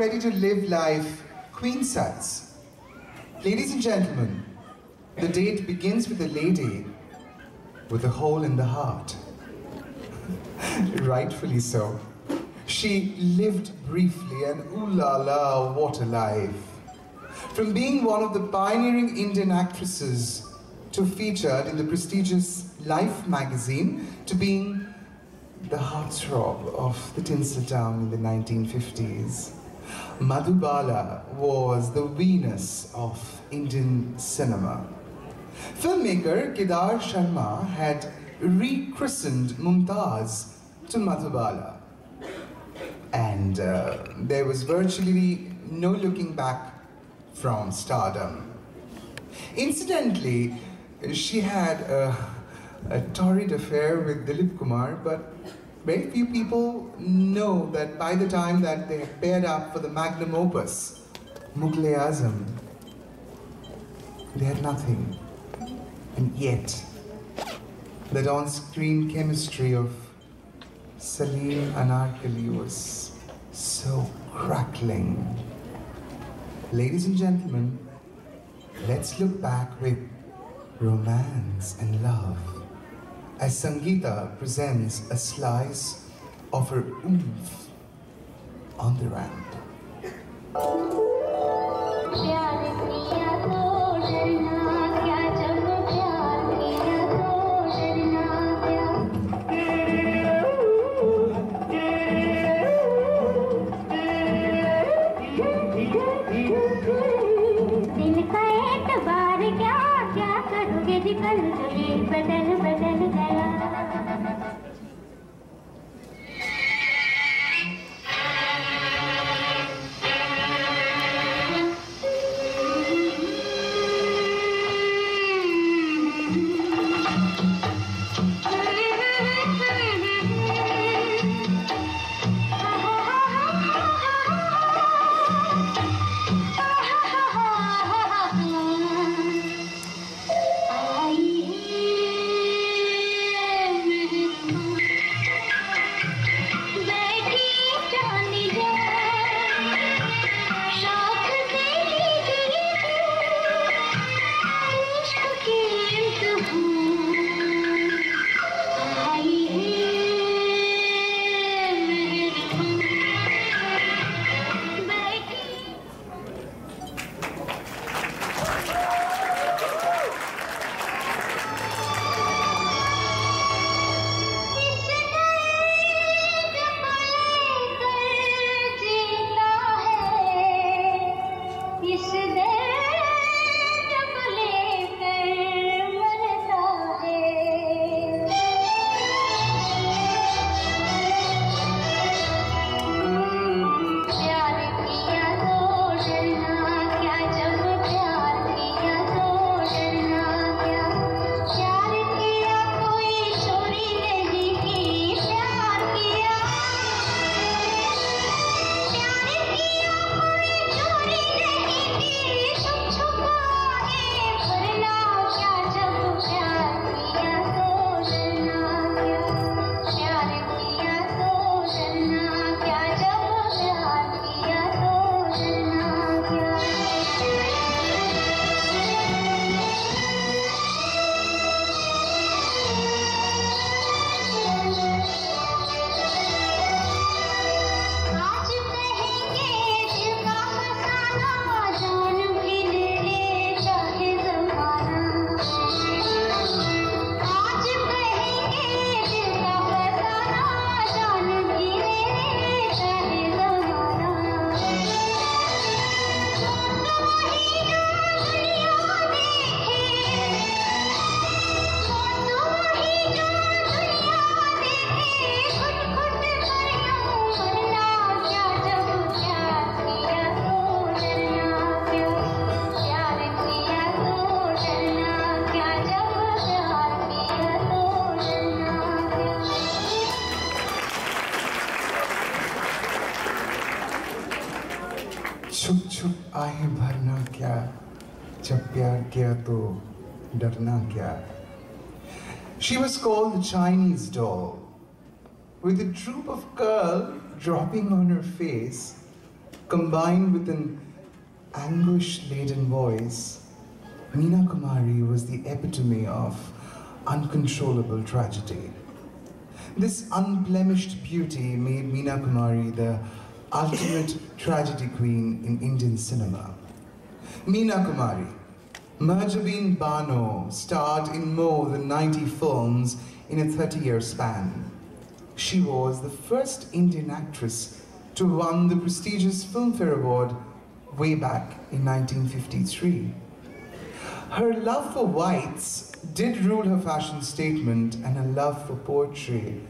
Ready to live life queen size? Ladies and gentlemen, the date begins with a lady with a hole in the heart. Rightfully so. She lived briefly, and ooh la la, what a life. From being one of the pioneering Indian actresses to featured in the prestigious Life magazine to being the heartthrob of the Tinseltown in the 1950s. Madhubala was the Venus of Indian cinema. Filmmaker Kedar Sharma had rechristened Mumtaz to Madhubala. And uh, there was virtually no looking back from stardom. Incidentally, she had a, a torrid affair with Dilip Kumar, but very few people know that by the time that they paired up for the magnum opus, Mughal Azam, they had nothing. And yet, that on-screen chemistry of Salim Anarkali was so crackling. Ladies and gentlemen, let's look back with romance and love as Sangeeta presents a slice of her oomph on the ramp. She was called the Chinese doll, with a droop of curl dropping on her face, combined with an anguish-laden voice. Meena Kumari was the epitome of uncontrollable tragedy. This unblemished beauty made Meena Kumari the ultimate tragedy queen in Indian cinema. Meena Kumari, Mahjabeen Bano starred in more than 90 films in a 30 year span. She was the first Indian actress to win the prestigious Filmfare Award way back in 1953. Her love for whites did rule her fashion statement, and her love for poetry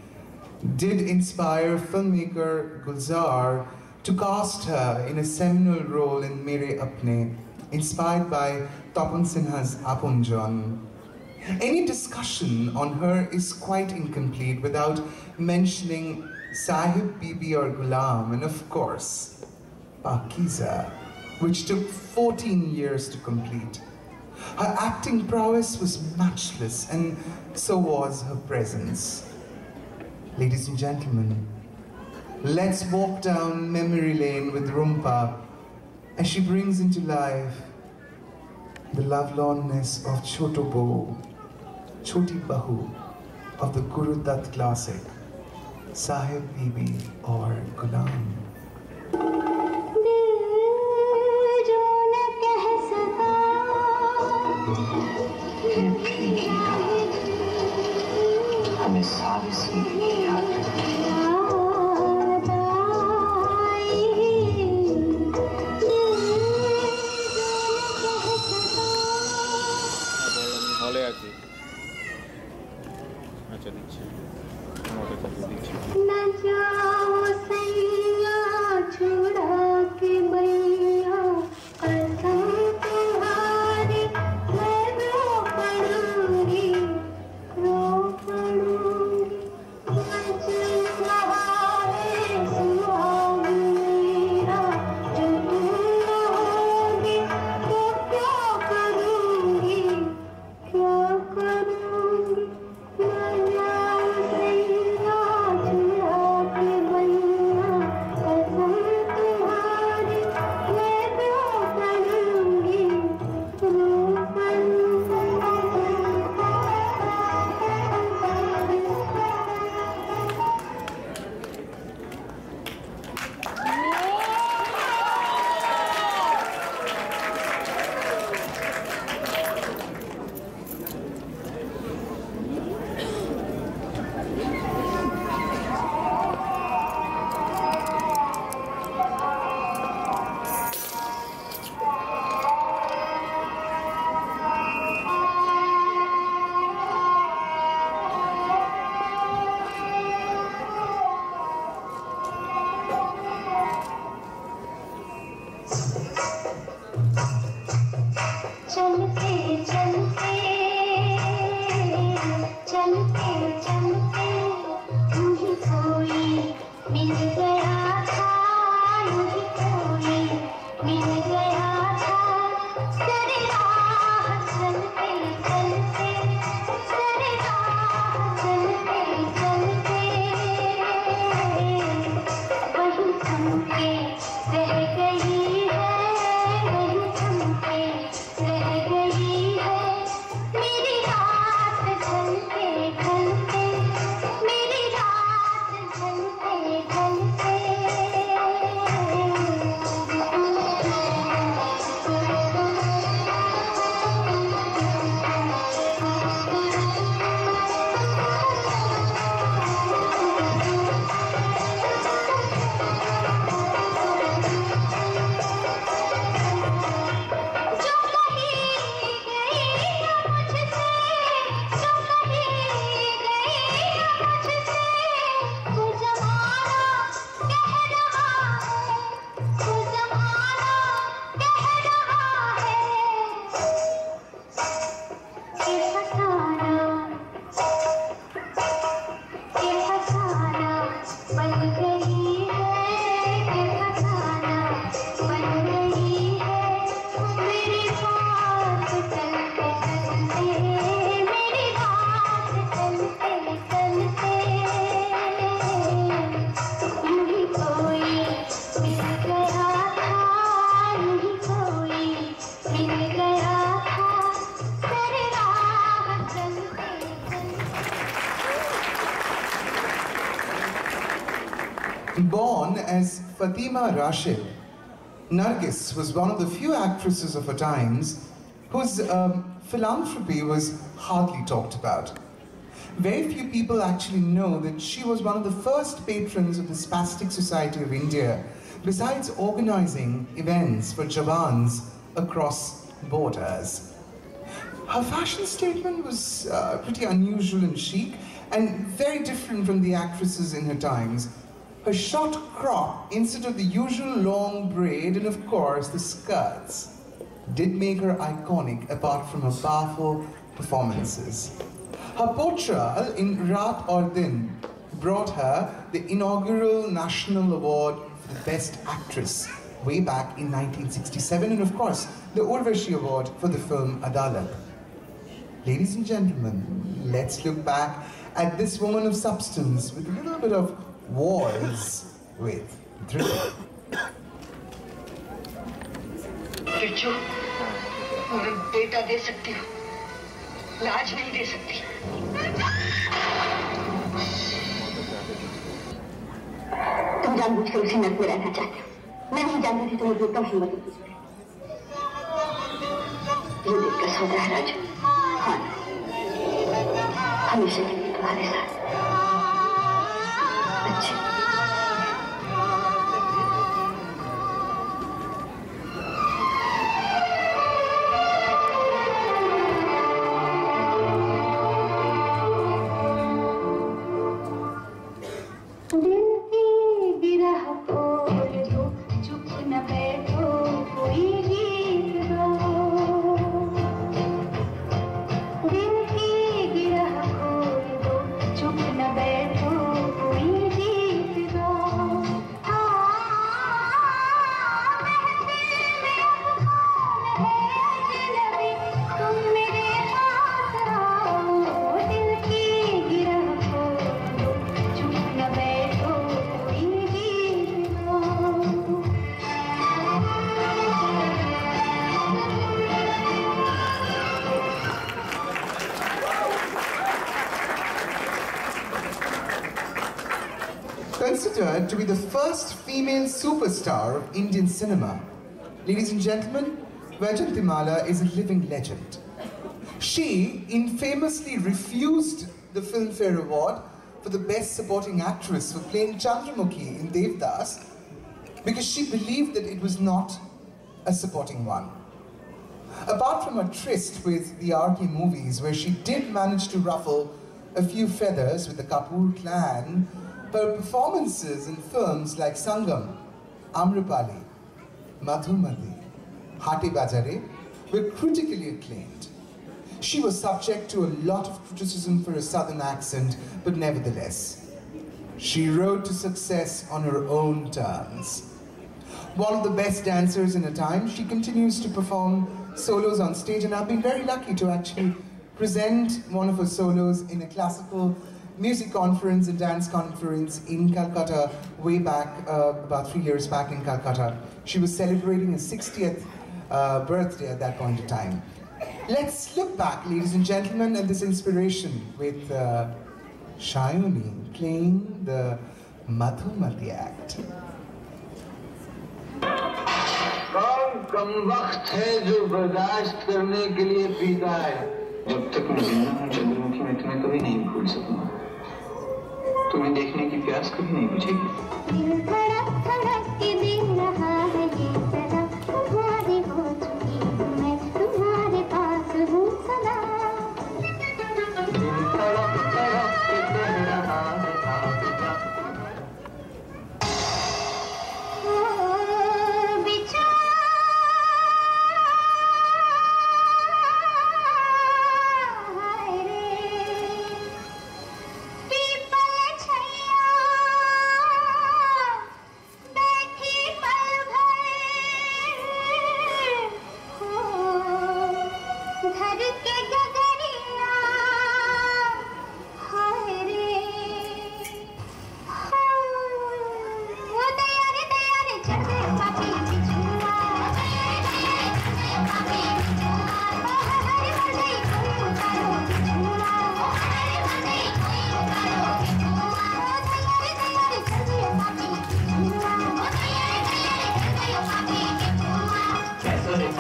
did inspire filmmaker Gulzar to cast her in a seminal role in Mere Apne, inspired by Tapan Sinha's Apanjan. Any discussion on her is quite incomplete without mentioning Sahib Bibi Aur Ghulam, and of course, Pakeezah, which took 14 years to complete. Her acting prowess was matchless, and so was her presence. Ladies and gentlemen, let's walk down memory lane with Rumpa and she brings into life the lovelornness of Chotobo, Choti Bahu of the Guru Dutt classic, Sahib Bibi Aur Ghulam. Fatima Rashid, Nargis was one of the few actresses of her times whose um, philanthropy was hardly talked about. Very few people actually know that she was one of the first patrons of the Spastic Society of India, besides organizing events for Jawans across borders. Her fashion statement was uh, pretty unusual and chic, and very different from the actresses in her times. Her short crop instead of the usual long braid, and of course the skirts, did make her iconic apart from her powerful performances. Her portrayal in Raat Aur Din brought her the inaugural National Award for the Best Actress way back in 1967, and of course the Urvashi Award for the film Adalat. Ladies and gentlemen, let's look back at this woman of substance with a little bit of wars with. Birju मैं बेटा दे सकती हूँ लाज नहीं दे सकती। तुम जानबूझ कर उसी नर्क में रहना चाहते हो। मैं नहीं जानती थी तुम्हें कम हिम्मत होती है ये देखकर सौदा है राजू। हाँ। हमेशा के लिए तुम्हारे साथ। Superstar of Indian cinema, ladies and gentlemen, Vyjayanthimala is a living legend. She infamously refused the Filmfare Award for the Best Supporting Actress for playing Chandramukhi in Devdas because she believed that it was not a supporting one. Apart from a tryst with the RK movies, where she did manage to ruffle a few feathers with the Kapoor clan, her performances in films like Sangam, Amrapali, Madhumati, Hatey Bazarey were critically acclaimed. She was subject to a lot of criticism for her southern accent, but nevertheless, she rode to success on her own terms. One of the best dancers in her time, she continues to perform solos on stage, and I've been very lucky to actually present one of her solos in a classical music conference and dance conference in Calcutta way back, uh, about three years back in Calcutta. She was celebrating her 60th uh, birthday at that point in time. Let's look back, ladies and gentlemen, at this inspiration with uh, Shayoni playing the Madhumati act. कौन कम वक्त है जो बर्दाश्त करने के लिए पीता है जब तक मैं जिंदा हूँ चंद्रमुखी मैं तुम्हें कभी नहीं भूल सकूंगा तुम्हें देखने की प्यास कभी नहीं बुझेगी।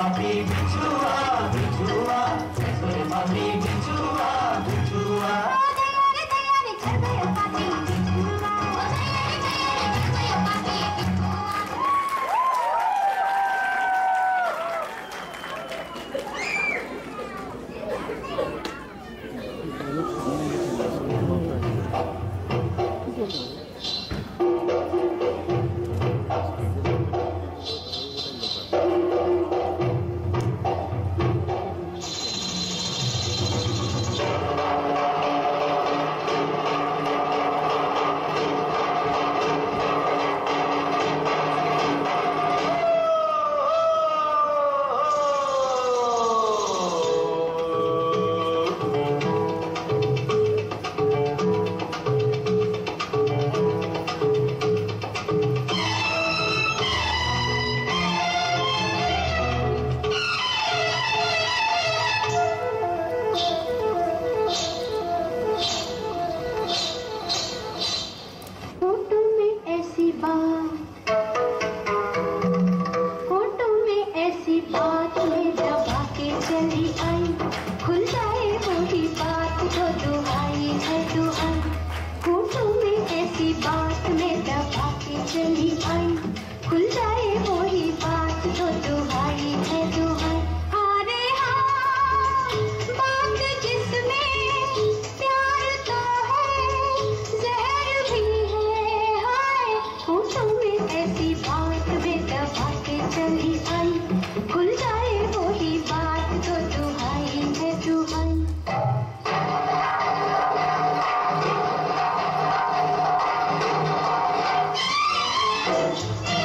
my baby too. रात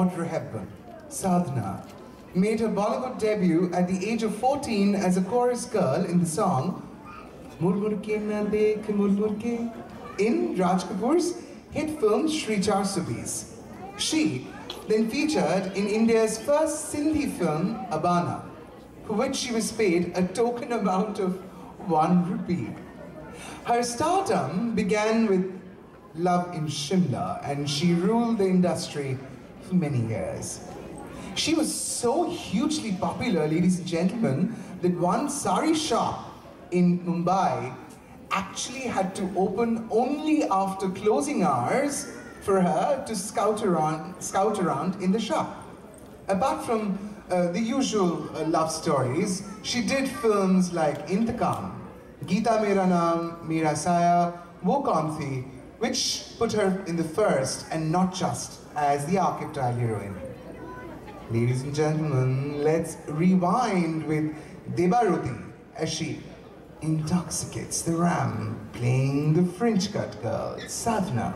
Audrey Hepburn, Sadhna, made her Bollywood debut at the age of 14 as a chorus girl in the song in Raj Kapoor's hit film Shri Char Subis. She then featured in India's first Sindhi film Abana, for which she was paid a token amount of one rupee. Her stardom began with Love in Shimla, and she ruled the industry for many years. She was so hugely popular, ladies and gentlemen, that one sari shop in Mumbai actually had to open only after closing hours for her to scout around, scout around in the shop. Apart from uh, the usual uh, love stories, she did films like Intakam, Geeta Mera Naam, Mera Saya, Wo Thi, which put her in the first and not just as the archetypal heroine. Ladies and gentlemen, let's rewind with Debaruti as she intoxicates the ram, playing the French cut girl, Sadhna.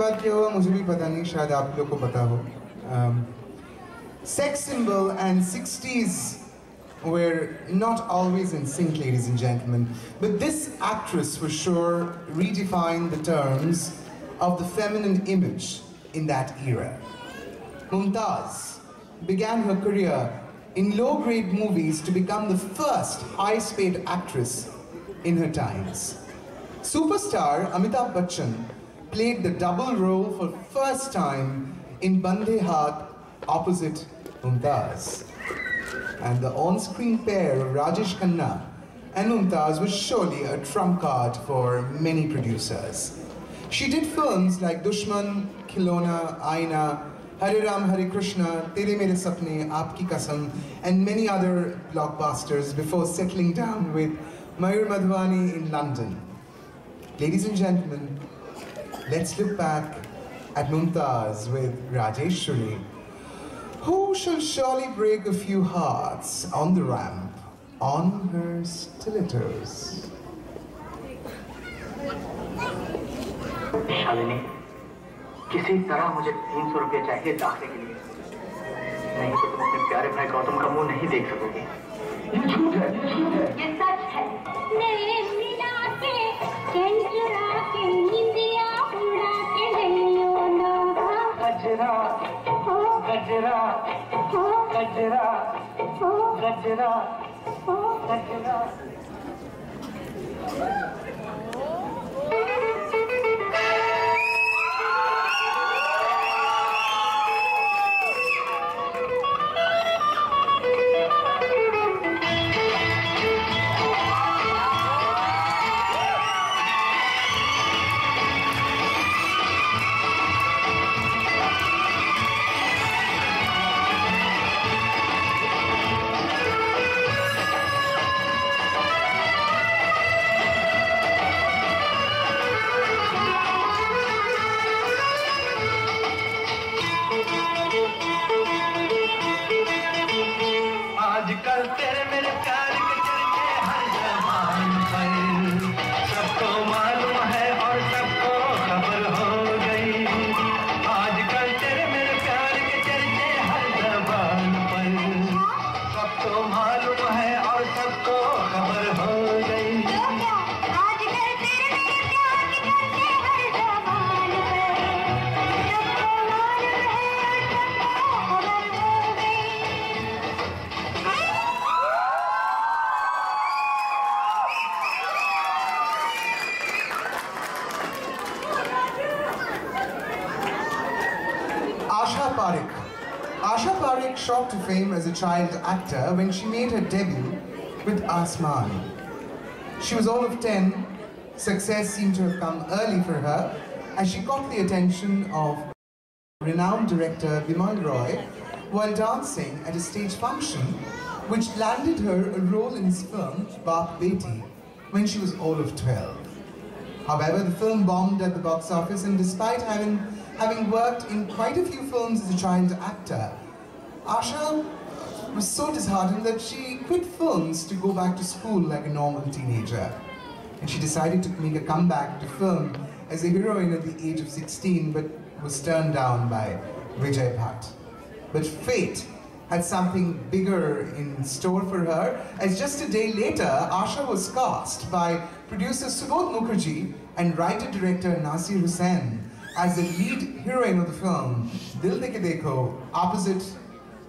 बाद क्या हुआ मुझे भी पता नहीं शायद आप लोग को पता हो sex symbol and 60s were not always in sync ladies and gentlemen but this actress for sure redefined the terms of the feminine image in that era Mumtaz began her career in low grade movies to become the first highest paid actress in her times Superstar Amitabh Bachchan played the double role for first time in Bandhe Haath opposite Mumtaz. And the on-screen pair of Rajesh Khanna and Mumtaz was surely a trump card for many producers. She did films like Dushman, Khilona, Aina, Hare Ram Hare Krishna, Tere Mere Sapne, Aapki Kasam, and many other blockbusters before settling down with Mayur Madhwani in London. Ladies and gentlemen, let's look back at Mumtaz with Rajeshwari, who shall surely break a few hearts on the ramp on her stilettos. Shalini किसी तरह मुझे तीन सौ रुपये चाहिए दाखिले के लिए नहीं तो तुम अपने प्यारे भाई गौतम का मुंह नहीं देख सकोगे ये झूठ है ये झूठ है ये सच है गजरा हो गजरा हो गजरा हो गजरा हो गजरा A child actor when she made her debut with Asman. She was all of 10. Success seemed to have come early for her as she caught the attention of renowned director Bimal Roy while dancing at a stage function which landed her a role in his film Baap Beti when she was all of 12. However, the film bombed at the box office and despite having, having worked in quite a few films as a child actor, Asha was so disheartened that she quit films to go back to school like a normal teenager. And she decided to make a comeback to film as a heroine at the age of 16 but was turned down by Vijay Bhatt. But fate had something bigger in store for her, as just a day later, Asha was cast by producer Subodh Mukherjee and writer-director Nasir Hussain as the lead heroine of the film Dil Dekho, opposite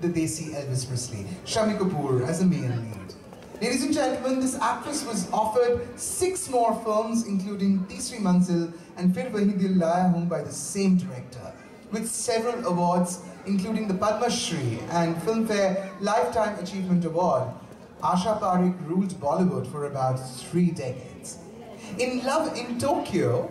the Desi Elvis Presley, Shammi Kapoor as a male lead. Ladies and gentlemen, this actress was offered six more films, including Teesri Manzil and Fir Wahi Dil Laya Hoon by the same director, with several awards, including the Padma Shri and Filmfare Lifetime Achievement Award. Asha Parekh ruled Bollywood for about three decades. In Love in Tokyo,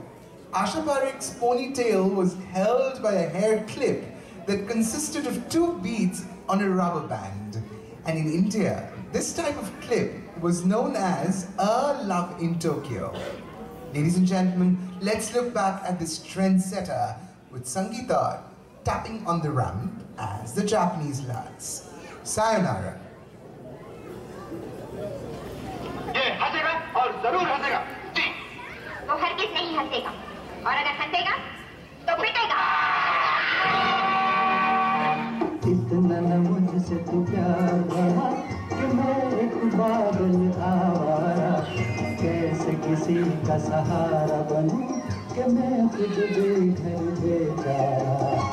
Asha Parekh's ponytail was held by a hair clip that consisted of two beads on a rubber band. And in India, this type of clip was known as a love in Tokyo. Ladies and gentlemen, let's look back at this trendsetter with Sangeeta tapping on the ramp as the Japanese lads. Sayonara. ये हंसेगा और जरूर हंसेगा जी वो हरगिज नहीं हंसेगा और अगर हंसेगा तो पिटेगा का सहारा बनूं कि मैं खुद घर बेचारा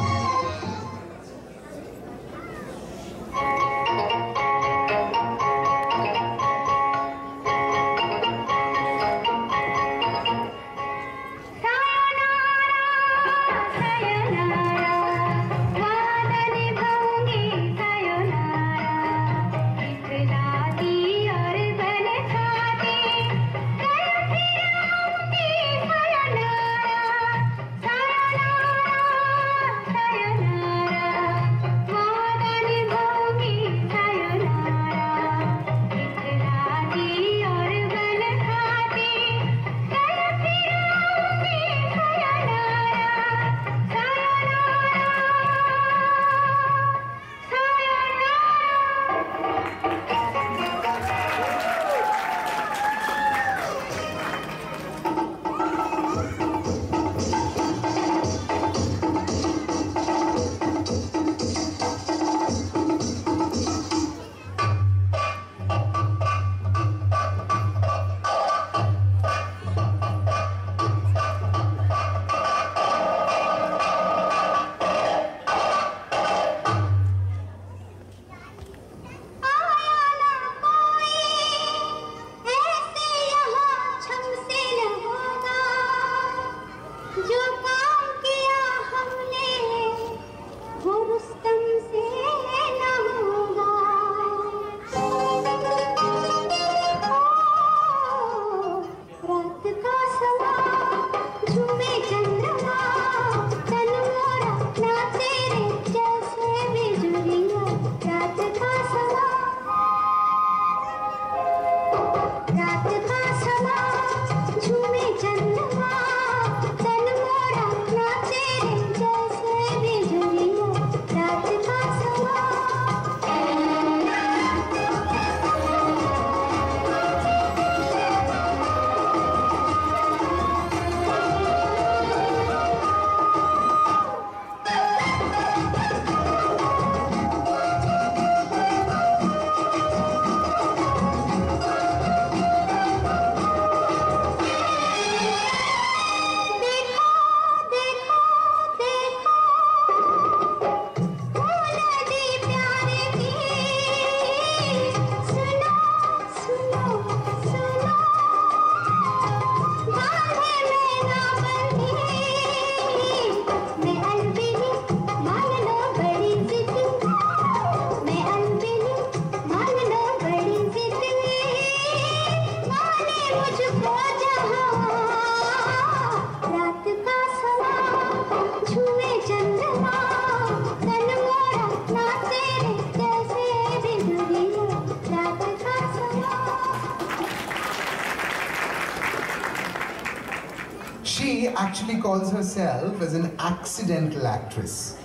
accidental actress.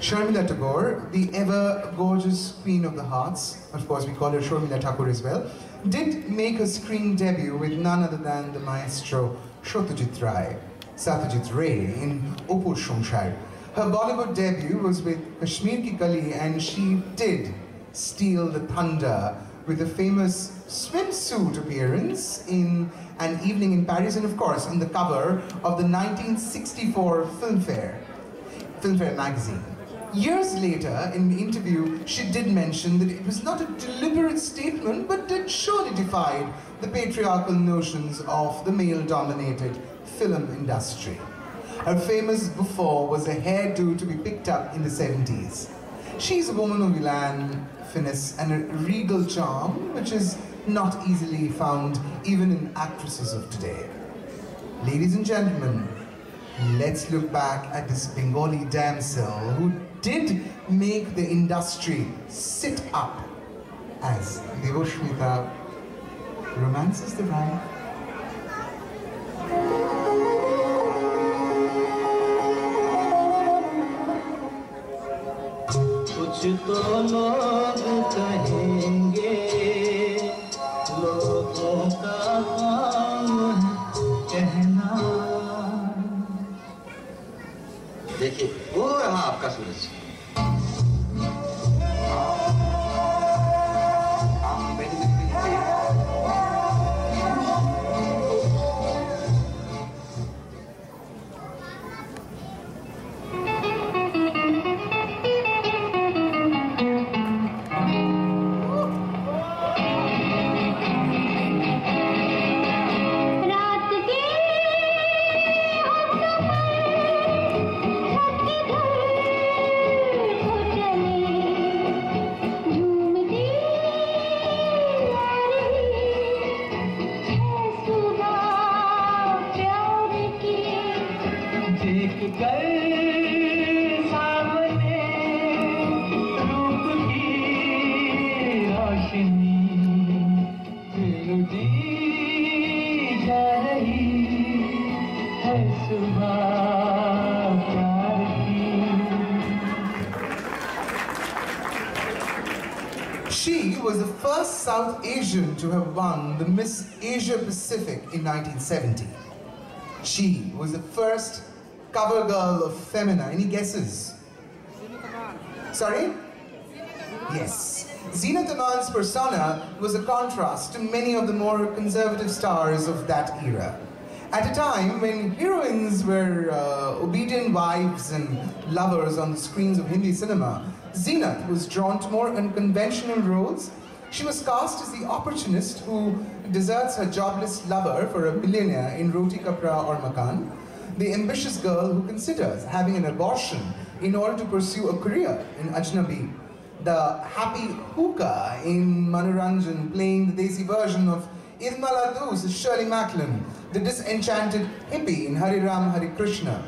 Sharmila Tagore, the ever gorgeous queen of the hearts, of course we call her Sharmila Thakur as well, did make her screen debut with none other than the maestro Satyajit Ray, Satyajit Ray in Apur Sansar. Her Bollywood debut was with Kashmir Ki Kali and she did steal the thunder with a famous swimsuit appearance in an evening in Paris and of course on the cover of the 1964 Filmfare, Filmfare magazine. Years later, in the interview, she did mention that it was not a deliberate statement, but it surely defied the patriarchal notions of the male-dominated film industry. Her famous bouffant was a hairdo to be picked up in the 70s. She's a woman of elan, finesse, and a regal charm, which is not easily found even in actresses of today. Ladies and gentlemen, let's look back at this Bengali damsel who did make the industry sit up as Devoshmita romances the rhyme. कुछ won the Miss Asia Pacific in 1970. She was the first cover girl of Femina. Any guesses? Sorry? Yes. Zeenat Aman's persona was a contrast to many of the more conservative stars of that era. At a time when heroines were uh, obedient wives and lovers on the screens of Hindi cinema, Zeenat was drawn to more unconventional roles. She was cast as the opportunist who deserts her jobless lover for a billionaire in Roti Kapda Aur Makaan, the ambitious girl who considers having an abortion in order to pursue a career in Ajnabi, the happy hookah in Manoranjan playing the Desi version of Irmala Shirley MacLaine, the disenchanted hippie in Hare Ram Hare Krishna.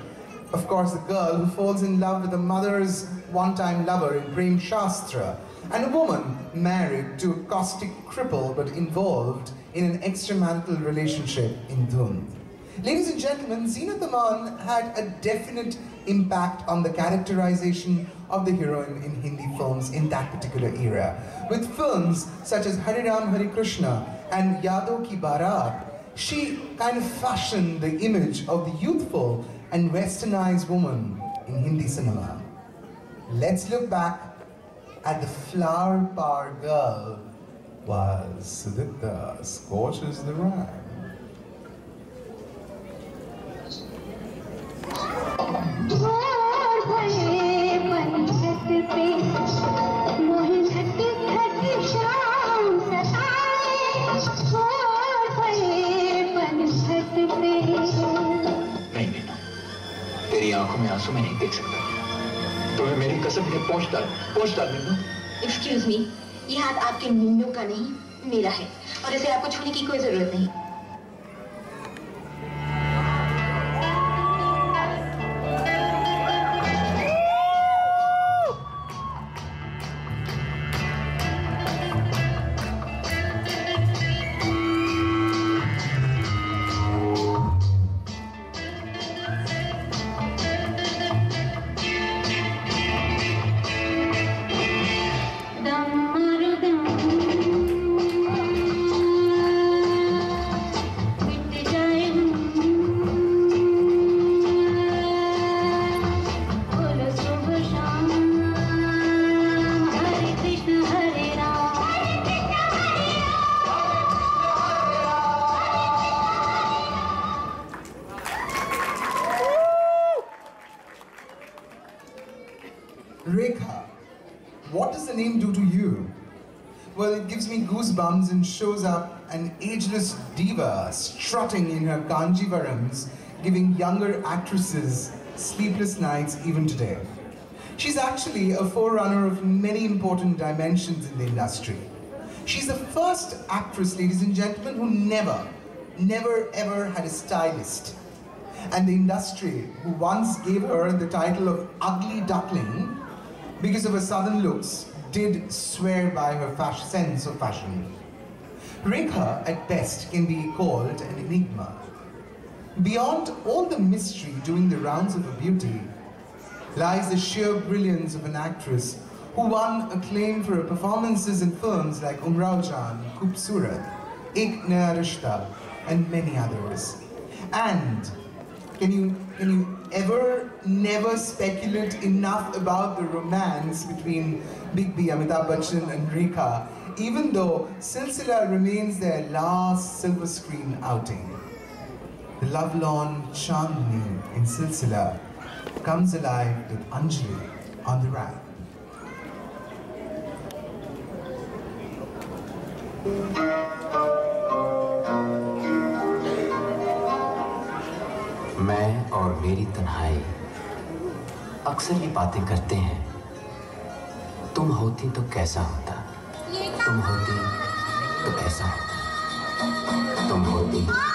Of course, the girl who falls in love with a mother's one-time lover in Prem Shastra, and a woman married to a caustic cripple but involved in an extramarital relationship in Dhund. Ladies and gentlemen, Zeenat Aman had a definite impact on the characterization of the heroine in Hindi films in that particular era. With films such as Hare Ram Hare Krishna and Yaadon Ki Baaraat, she kind of fashioned the image of the youthful and westernized woman in Hindi cinema. Let's look back at the flower power girl was Sudipta scorches the rhyme. घोर भये पंखत पे मोहि घट घट शाम सताए घोर भये पंखत पे नहीं बेटा तेरी आंखों में आंसू मैं नहीं देख सकता तुम्हें मेरी कसम है, पहुँच डाल पहुँच डाल एक्सक्यूज मी ये हाथ आपके मीनू का नहीं, मेरा है, और इसे आपको छूने की कोई ज़रूरत नहीं। Goosebumps and shows up an ageless diva strutting in her kanjivarams, giving younger actresses sleepless nights even today. She's actually a forerunner of many important dimensions in the industry. She's the first actress, ladies and gentlemen, who never, never ever had a stylist. And the industry, who once gave her the title of Ugly Duckling because of her southern looks, did swear by her sense of fashion. Rekha, at best, can be called an enigma. Beyond all the mystery doing the rounds of her beauty lies the sheer brilliance of an actress who won acclaim for her performances in films like Umrao Jaan, Khoobsurat, Ek Naya Rishta, and many others. And can you, can you ever never speculate enough about the romance between Big B, Amitabh Bachchan, and Rekha, even though Silsila remains their last silver screen outing? The lovelorn Chandni in Silsila comes alive with Anjali on the rag. मैं और मेरी तन्हाई अक्सर ये बातें करते हैं। तुम होती तो कैसा होता? तुम होती तो कैसा होता। तुम होती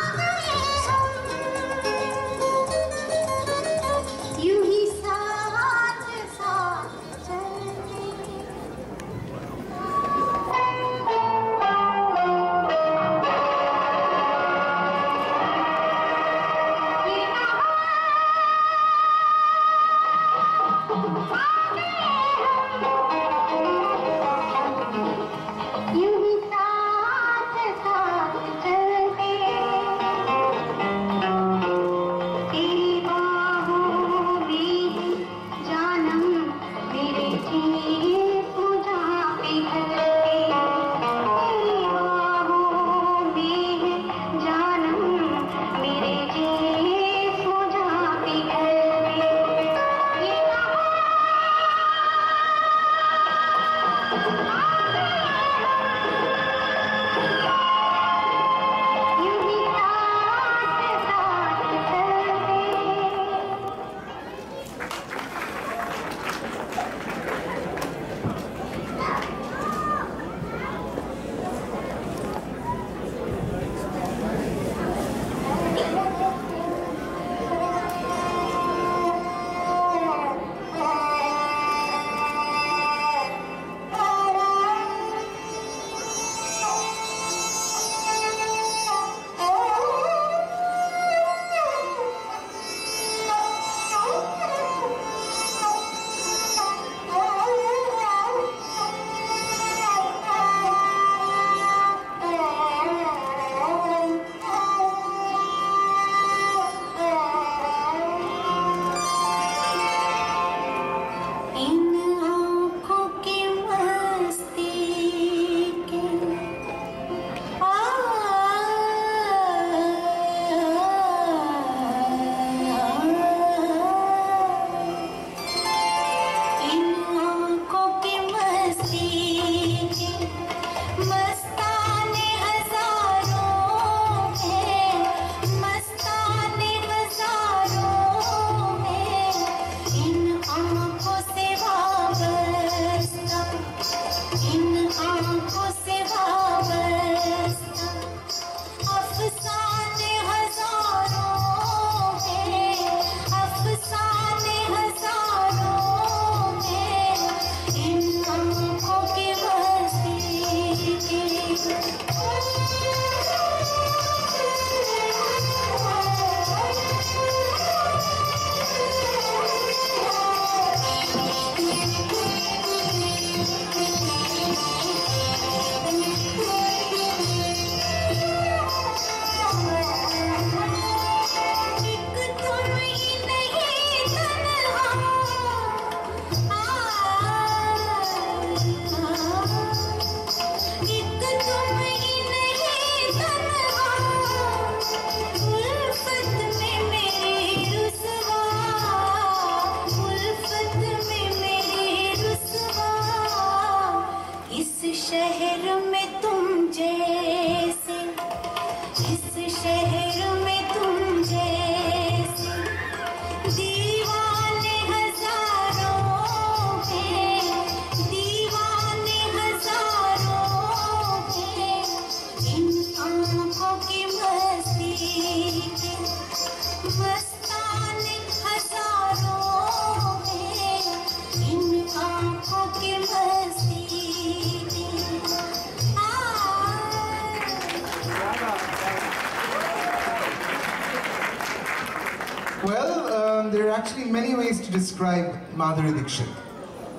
actually many ways to describe Madhuri Dixit.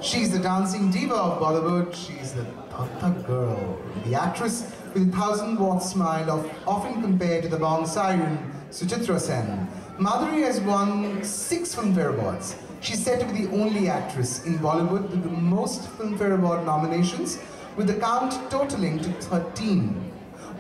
She's the dancing diva of Bollywood. She's the Tata girl, the actress with a thousand watt smile, of, often compared to the Bong siren Suchitra Sen. Madhuri has won six Filmfare Awards. She's said to be the only actress in Bollywood with the most Filmfare Award nominations, with the count totaling to 13.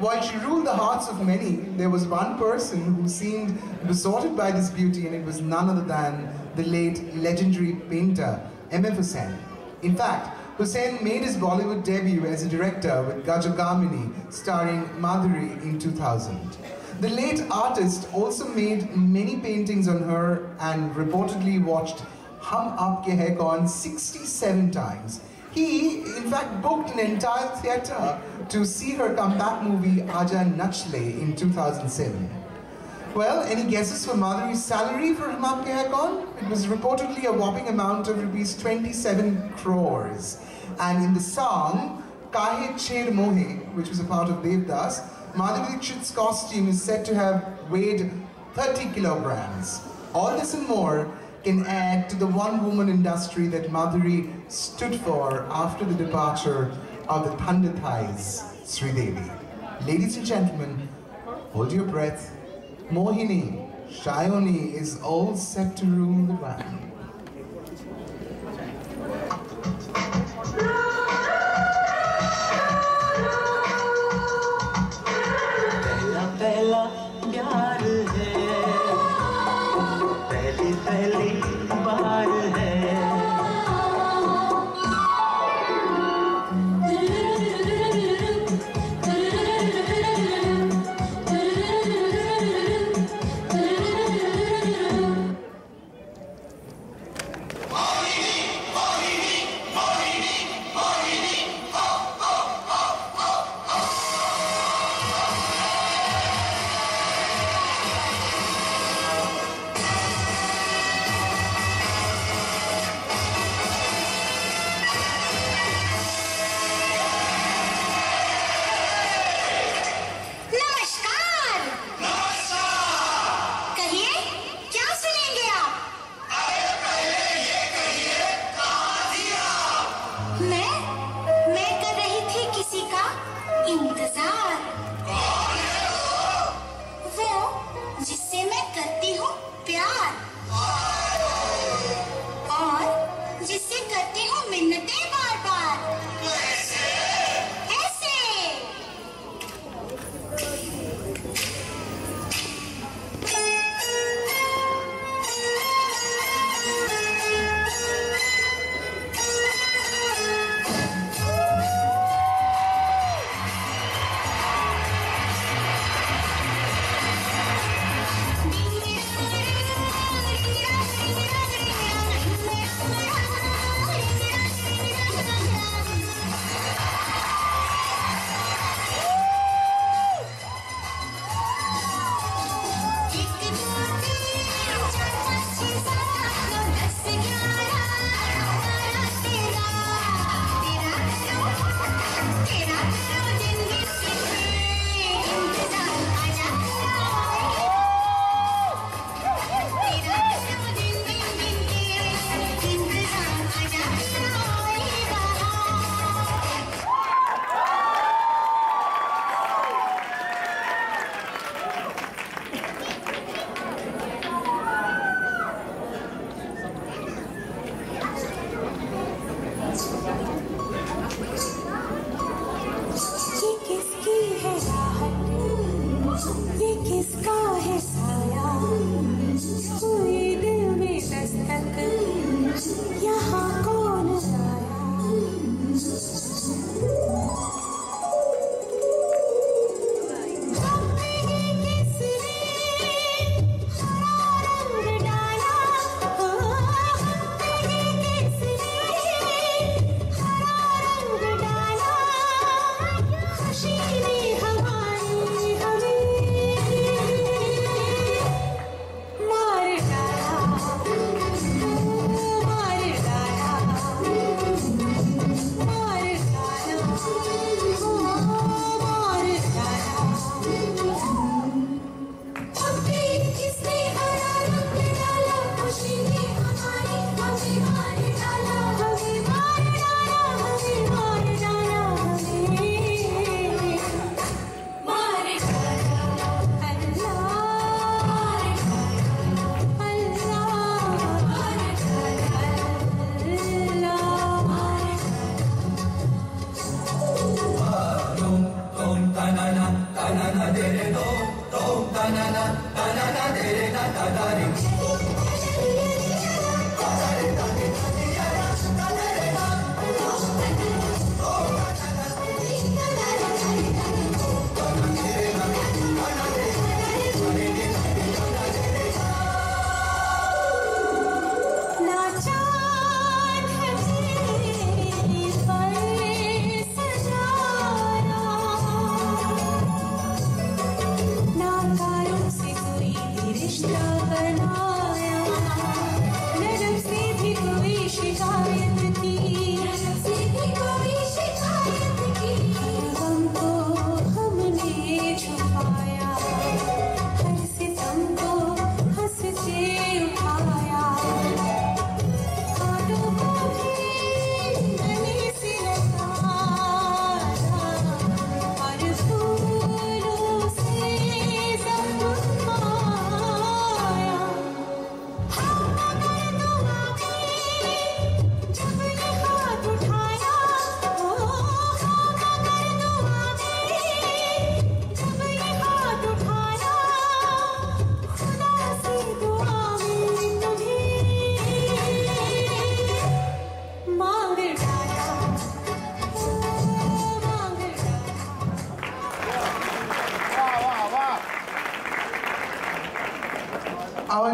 While she ruled the hearts of many, there was one person who seemed besotted by this beauty, and it was none other than the late legendary painter M.F. Husain. In fact, Husain made his Bollywood debut as a director with Gajagamini, starring Madhuri in 2000. The late artist also made many paintings on her and reportedly watched Hum Aapke Hai Kaun 67 times. He, in fact, booked an entire theatre to see her comeback movie Aja Nachle in 2007. Well, any guesses for Madhuri's salary for Hum Aapke? It was reportedly a whopping amount of rupees 27 crores. And in the song Kahe Ched Mohe, which was a part of Devdas, Madhuri Dixit's costume is said to have weighed 30 kilograms. All this and more can add to the one-woman industry that Madhuri stood for after the departure of the Pandithais, Sri Devi. Ladies and gentlemen, hold your breath. Mohini, Shayoni is all set to rule the land.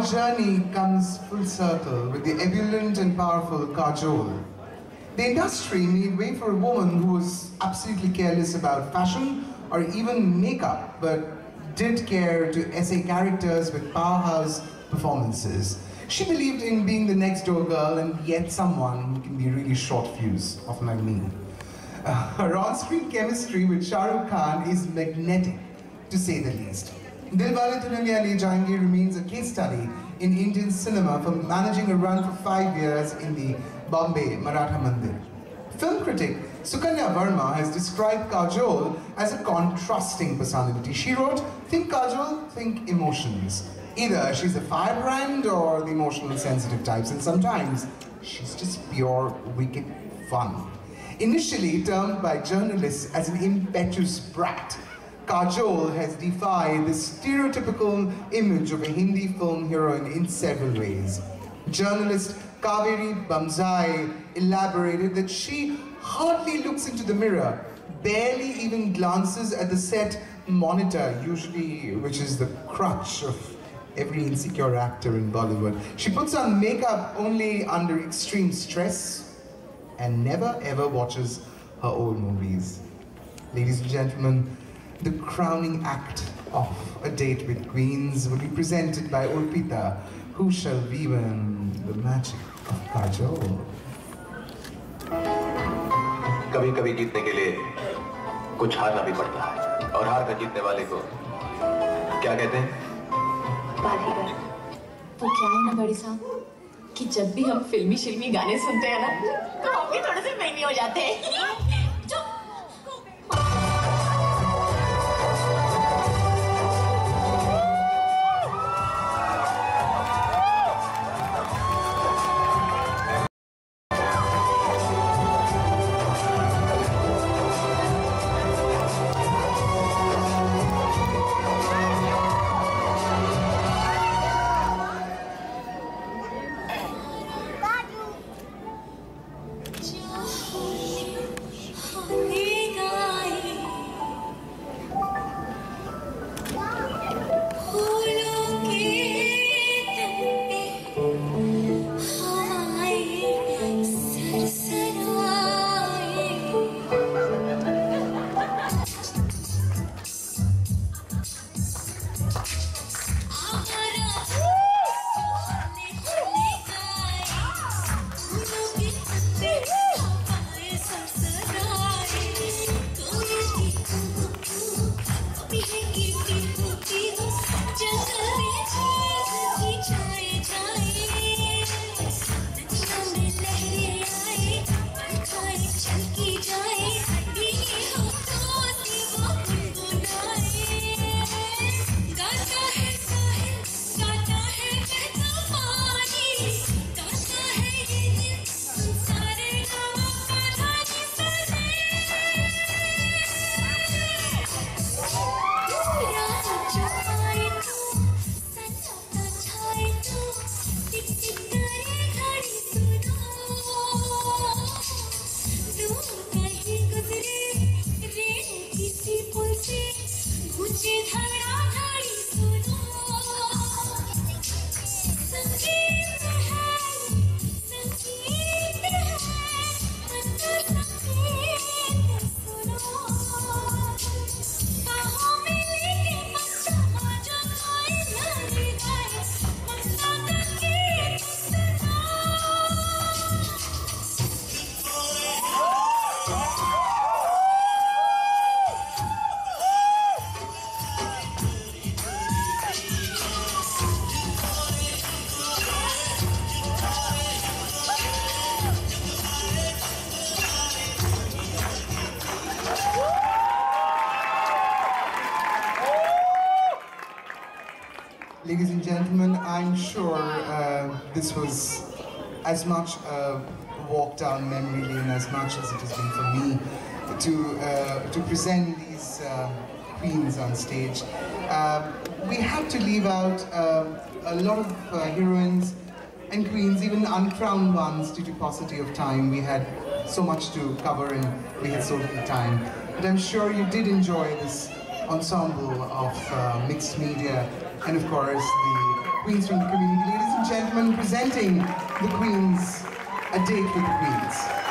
Our journey comes full circle with the ebullient and powerful Kajol. The industry made way for a woman who was absolutely careless about fashion or even makeup, but did care to essay characters with powerhouse performances. She believed in being the next door girl and yet someone who can be really short fuse, often like me. Uh, her on-screen chemistry with Shah Rukh Khan is magnetic, to say the least. Dilwale Dulhaniya Le Jayenge remains a case study in Indian cinema for managing a run for five years in the Bombay Maratha Mandir. Film critic Sukanya Verma has described Kajol as a contrasting personality. She wrote, think Kajol, think emotions. Either she's a firebrand or the emotional sensitive types, and sometimes she's just pure wicked fun. Initially termed by journalists as an impetuous brat, Kajol has defied the stereotypical image of a Hindi film heroine in several ways. Journalist Kaveri Bamzai elaborated that she hardly looks into the mirror, barely even glances at the set monitor, usually which is the crutch of every insecure actor in Bollywood. She puts on makeup only under extreme stress and never ever watches her old movies. Ladies and gentlemen, the crowning act of a date with queens will be presented by Urpita, who shall weave in the magic of Kajol. कभी कभी जीतने के लिए कुछ हारना भी पड़ता है। और हार कर जीतने वाले को क्या कहते हैं? बाजीगर तो क्या है ना बड़ी साहब? कि जब भी हम फिल्मी शिल्मी गाने सुनते हैं ना तो हम भी थोड़े से महँगे हो जाते हैं। Walk down memory lane as much as it has been for me to, uh, to present these uh, queens on stage. Uh, we had to leave out uh, a lot of uh, heroines and queens, even uncrowned ones, due to paucity of time. We had so much to cover and we had so little time. But I'm sure you did enjoy this ensemble of uh, mixed media and of course the queens from the community. Ladies and gentlemen, presenting the queens, A Date with Queens.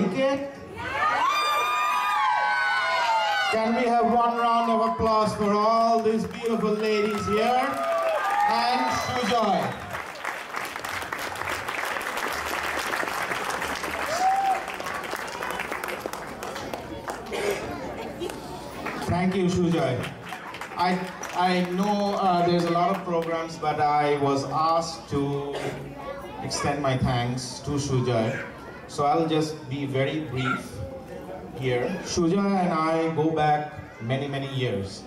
Like it? Can we have one round of applause for all these beautiful ladies here? And Sujoy. Thank you, Sujoy. I, I know uh, there's a lot of programs, but I was asked to extend my thanks to Shujoy. So I'll just be very brief here. Shujoy and I go back many, many years.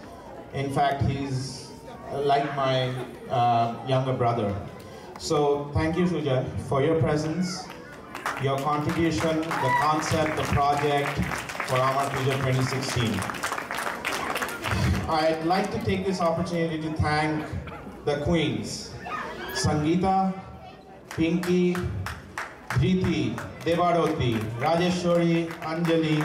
In fact, he's like my uh, younger brother. So thank you, Shujoy, for your presence, your contribution, the concept, the project for Amar Puja 2016. I'd like to take this opportunity to thank the queens, Sangeeta, Pinky, Dhriti, Devaroti, Rajeshwari, Anjali,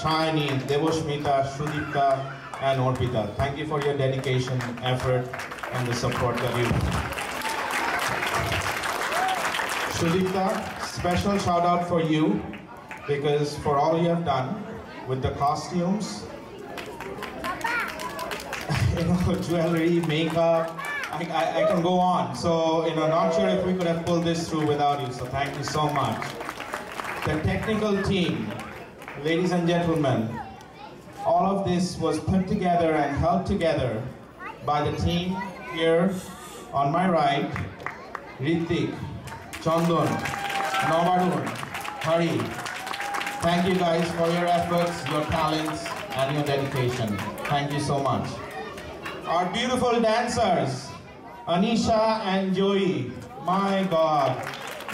Shani, Devoshmita, Shudipta, and Orpita. Thank you for your dedication, effort, and the support that you. Shudipta, special shout out for you because for all you have done with the costumes, you know, jewelry, makeup, I, I, I can go on. So, you know, not sure if we could have pulled this through without you, so thank you so much. The technical team, ladies and gentlemen, all of this was put together and held together by the team here on my right, Ritik, Chandon, Navarun, Hari. Thank you guys for your efforts, your talents, and your dedication. Thank you so much. Our beautiful dancers, Anisha and Joey. My God,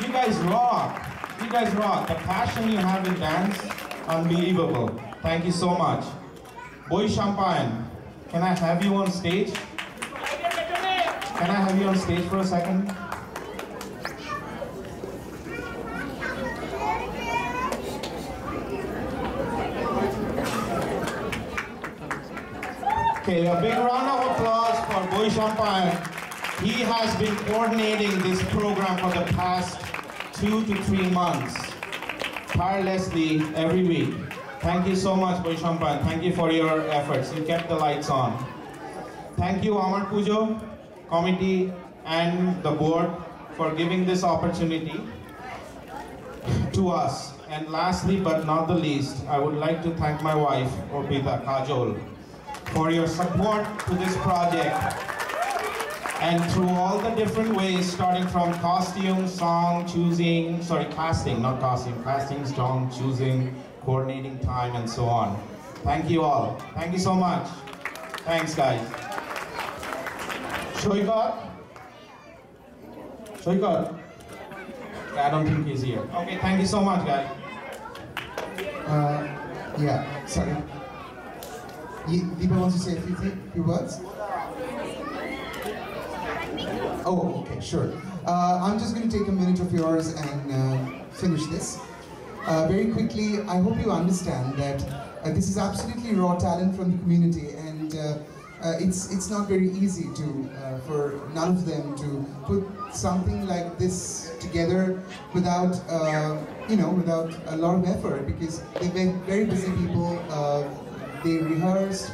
you guys rock. You guys rock. The passion you have in dance, unbelievable. Thank you so much. Boy Champagne, can I have you on stage? Can I have you on stage for a second? Okay, a big round of applause for Boy Champagne. He has been coordinating this program for the past two to three months, tirelessly every week. Thank you so much, Boy Champagne. Thank you for your efforts. You kept the lights on. Thank you, Amar Pujo, committee, and the board for giving this opportunity to us. And lastly, but not the least, I would like to thank my wife, Orpita Kajol, for your support to this project. And through all the different ways, starting from costume, song, choosing, sorry, casting, not costume, casting, song, choosing, coordinating time, and so on. Thank you all. Thank you so much. Thanks, guys. Shoikat? Shoikat? I don't think he's here. Okay, thank you so much, guys. Uh, yeah, sorry. Deepa wants to say a few, few words? Oh, okay, sure. Uh, I'm just going to take a minute of yours and uh, finish this. Uh, very quickly, I hope you understand that uh, this is absolutely raw talent from the community, and uh, uh, it's it's not very easy to for none of them to put something like this together without you know without a lot of effort because they've been very busy people. They rehearsed,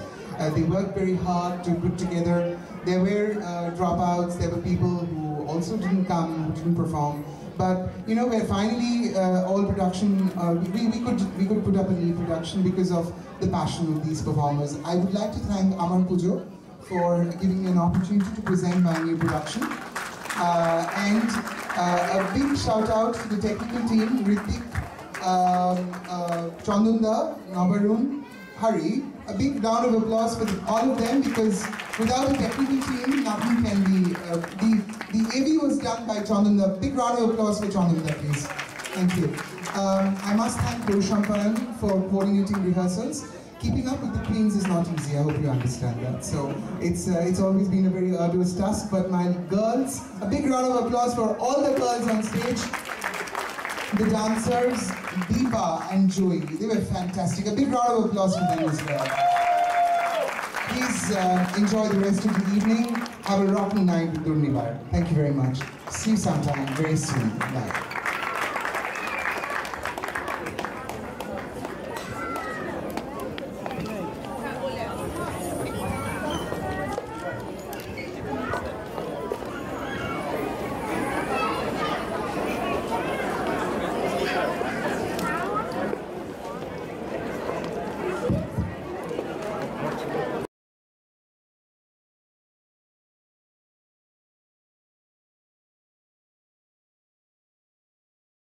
they worked very hard to put together. There were uh, dropouts. There were people who also didn't come, who didn't perform. But you know, we're finally uh, all production. Uh, we, we could we could put up a new production because of the passion of these performers. I would like to thank Amar Pujo for giving me an opportunity to present my new production. Uh, and uh, a big shout out to the technical team, Ritik, um, uh, Chandunda, Nabarun, Hari. A big round of applause for the- all of them because without a technical team, nothing can be. Uh, the the AV was done by Chandunda. Big round of applause for Chandunda, please. Thank you. Um, I must thank Roshamparan for coordinating rehearsals. Keeping up with the queens is not easy. I hope you understand that. So it's uh, it's always been a very arduous task. But my girls, a big round of applause for all the girls on stage. The dancers, Deepa and Joey, they were fantastic. A big round of applause for them as well. Please uh, enjoy the rest of the evening. Have a rocking night with Durnibar. Thank you very much. See you sometime very soon. Bye.